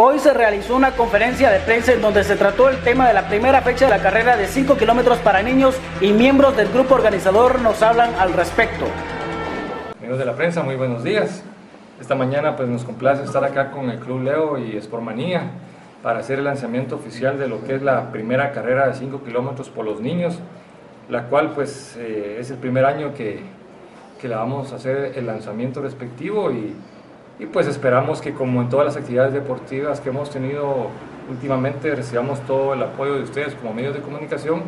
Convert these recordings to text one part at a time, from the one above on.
Hoy se realizó una conferencia de prensa en donde se trató el tema de la primera fecha de la carrera de 5 kilómetros para niños y miembros del grupo organizador nos hablan al respecto. Amigos de la prensa, muy buenos días. Esta mañana pues nos complace estar acá con el Club Leo y Sportmanía para hacer el lanzamiento oficial de lo que es la primera carrera de 5 kilómetros por los niños, la cual pues eh, es el primer año que, que la vamos a hacer el lanzamiento respectivo y y pues esperamos que como en todas las actividades deportivas que hemos tenido últimamente recibamos todo el apoyo de ustedes como medios de comunicación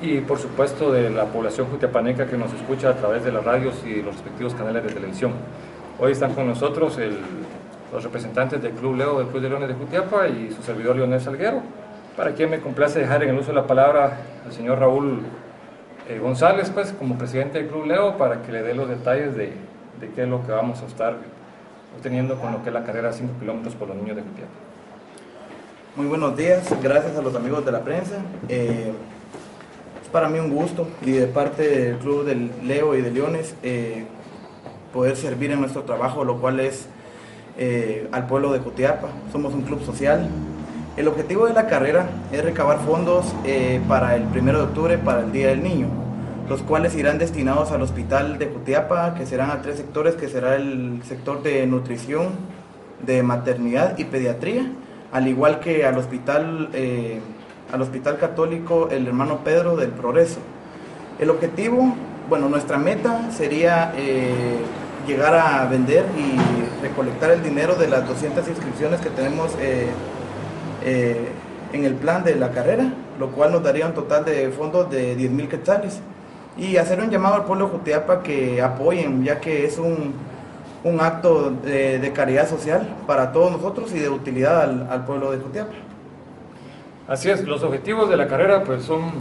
y por supuesto de la población jutiapaneca que nos escucha a través de las radios y los respectivos canales de televisión. Hoy están con nosotros los representantes del Club Leo del Club de Leones de Jutiapa y su servidor Leonel Salguero, para quien me complace dejar en el uso de la palabra al señor Raúl eh, González, pues como presidente del Club Leo, para que le dé los detalles de, de qué es lo que vamos a estar teniendo con lo que es la carrera 5 kilómetros por los niños de Jutiapa. Muy buenos días, gracias a los amigos de la prensa. Eh, es para mí un gusto y de parte del Club del Leo y de Leones eh, poder servir en nuestro trabajo, lo cual es eh, al pueblo de Jutiapa. Somos un club social. El objetivo de la carrera es recabar fondos para el 1 de octubre, para el Día del Niño los cuales irán destinados al hospital de Jutiapa, que serán a tres sectores, que será el sector de nutrición, de maternidad y pediatría, al igual que al hospital, eh, al hospital católico el hermano Pedro del Progreso. El objetivo, bueno, nuestra meta sería eh, llegar a vender y recolectar el dinero de las 200 inscripciones que tenemos eh, en el plan de la carrera, lo cual nos daría un total de fondos de 10 mil quetzales y hacer un llamado al pueblo de Jutiapa que apoyen, ya que es un, acto de, caridad social para todos nosotros y de utilidad al, pueblo de Jutiapa. Así es, los objetivos de la carrera pues son,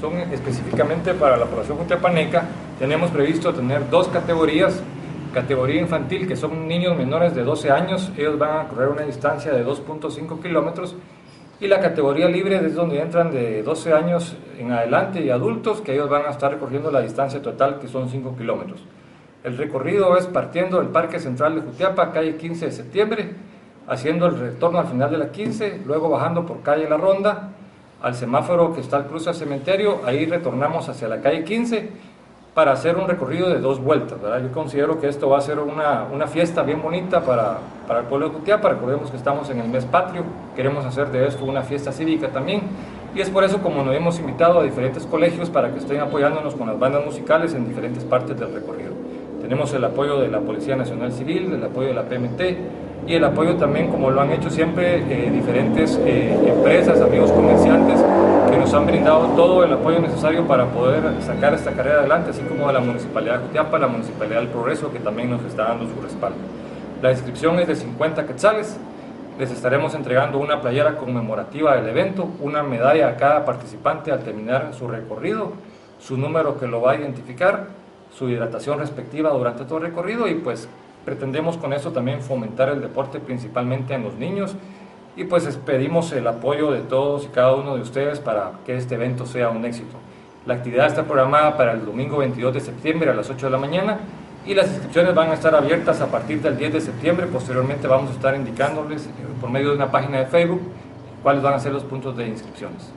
son específicamente para la población jutiapaneca. Tenemos previsto tener dos categorías, categoría infantil que son niños menores de 12 años, ellos van a correr una distancia de 2.5 kilómetros y la categoría libre es donde entran de 12 años en adelante y adultos, que ellos van a estar recorriendo la distancia total, que son 5 kilómetros. El recorrido es partiendo del Parque Central de Jutiapa, calle 15 de septiembre, haciendo el retorno al final de la 15, luego bajando por calle La Ronda, al semáforo que está al cruce al cementerio, ahí retornamos hacia la calle 15 para hacer un recorrido de dos vueltas. ¿verdad? Yo considero que esto va a ser una, una fiesta bien bonita para, para, el pueblo de Cutiapa. Recordemos que estamos en el mes patrio, queremos hacer de esto una fiesta cívica también. Y es por eso como nos hemos invitado a diferentes colegios para que estén apoyándonos con las bandas musicales en diferentes partes del recorrido. Tenemos el apoyo de la Policía Nacional Civil, el apoyo de la PMT y el apoyo también, como lo han hecho siempre, eh, diferentes eh, empresas, amigos comerciantes que nos han brindado todo el apoyo necesario para poder sacar esta carrera adelante, así como de la Municipalidad de Jutiapa, la Municipalidad del Progreso, que también nos está dando su respaldo. La inscripción es de 50 quetzales, les estaremos entregando una playera conmemorativa del evento, una medalla a cada participante al terminar su recorrido, su número que lo va a identificar, su hidratación respectiva durante todo el recorrido y pues pretendemos con eso también fomentar el deporte principalmente en los niños y pues pedimos el apoyo de todos y cada uno de ustedes para que este evento sea un éxito. La actividad está programada para el domingo 22 de septiembre a las 8 de la mañana y las inscripciones van a estar abiertas a partir del 10 de septiembre. Posteriormente vamos a estar indicándoles eh, por medio de una página de Facebook cuáles van a ser los puntos de inscripciones.